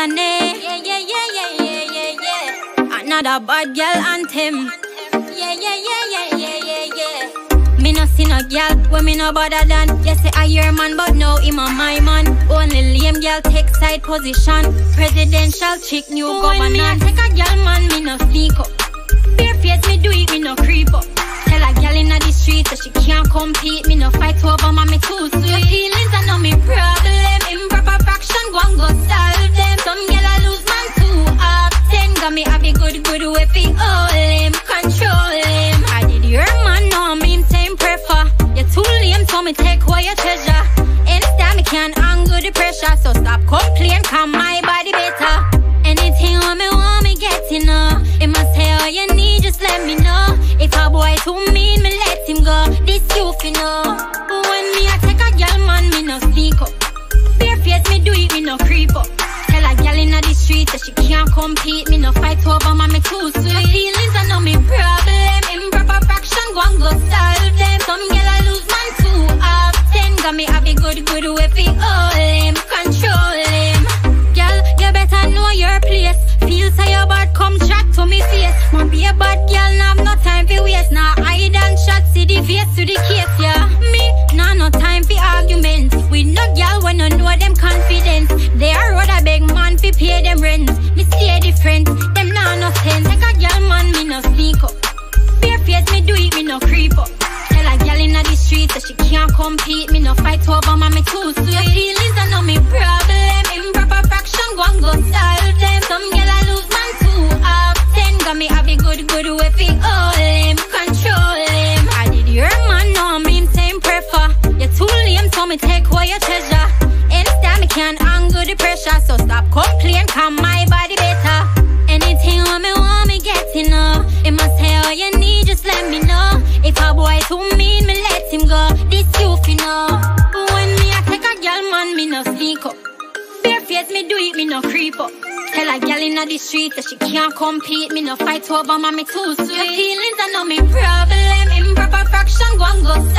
Lanae. Yeah, yeah, yeah, yeah, yeah, yeah, yeah. Another bad girl anthem. Yeah, yeah, yeah, yeah, yeah, yeah, yeah. Me no see no girl when me no bother than. Yes, say I your man, but no, him a my man. Only lame girl take side position. Presidential chick, new oh, governor. When me a take a girl man, me no sneak up. Bare face, me do it, me no creep up. Tell a girl inna the street that she can't compete. Me no fight over, my me too him, control him. I did your man I'm same prefer. You're too lame, me take your treasure. Me can angle the pressure, so stop complain, my body better. Anything when me want me. It must all you need, just let me know. If a boy too mean, me let him go. This you fi know. When me a girl man, me no sneak up. Me do it, me no creep up. The street that she can't compete. Me no fight over, man, me too sweet. My feelings are not me problem. Improper fraction, go and go solve them. Some girl I lose man too often. Got me have a good, good way fi all him, control him. Girl, you better know your place. Feel say your bad, come chat to me face. Man be a bad girl, now different, them nah no sense. Like a girl man, me no sneak up. Bare face, me do it, me no creep up. Tell a girl inna the street that she can't compete. Me no fight over, man, me too sweet. Your feelings are not me problem. Improper fraction, go and go solve them. Some girl I lose man too often. Got me have a good, good way fi all him, control him. I did your man know I'm same prefer. You're too lame, so me take away your treasure. Anytime me can't angle the pressure, so stop complain, come my no creep up. Tell a girl inna the street that she can't compete. Me no fight over, me too sweet. Your feelings are not me problem. Improper fraction, go and go